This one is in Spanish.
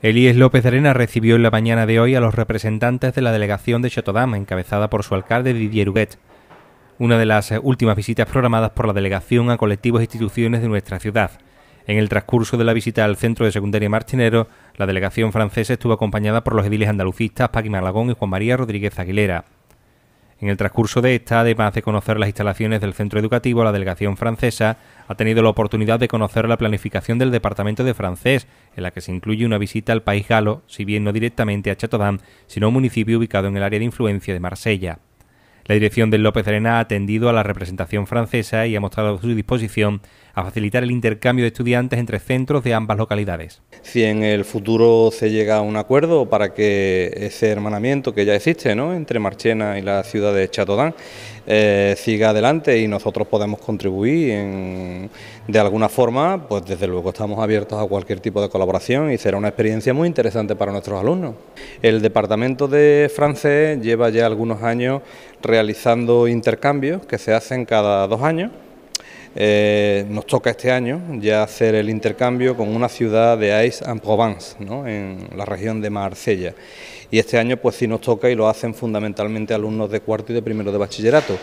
Elías López de Arena recibió en la mañana de hoy a los representantes de la delegación de Chotodam, encabezada por su alcalde Didier Huguet. Una de las últimas visitas programadas por la delegación a colectivos e instituciones de nuestra ciudad. En el transcurso de la visita al centro de secundaria Martinero, la delegación francesa estuvo acompañada por los ediles andalucistas Paqui Malagón y Juan María Rodríguez Aguilera. En el transcurso de esta, además de conocer las instalaciones del centro educativo, la delegación francesa ha tenido la oportunidad de conocer la planificación del departamento de francés, en la que se incluye una visita al país galo, si bien no directamente a Chateaudun, sino a un municipio ubicado en el área de influencia de Marsella. La dirección del López Arena ha atendido a la representación francesa y ha mostrado su disposición a facilitar el intercambio de estudiantes entre centros de ambas localidades. Si en el futuro se llega a un acuerdo para que ese hermanamiento que ya existe ¿no? entre Marchena y la ciudad de Chatodán eh, siga adelante y nosotros podemos contribuir de alguna forma, pues desde luego estamos abiertos a cualquier tipo de colaboración y será una experiencia muy interesante para nuestros alumnos. El departamento de francés lleva ya algunos años realizando intercambios que se hacen cada dos años eh, nos toca este año ya hacer el intercambio con una ciudad de Aix-en-Provence, en la región de Marsella. Y este año pues sí nos toca y lo hacen fundamentalmente alumnos de cuarto y de primero de bachillerato.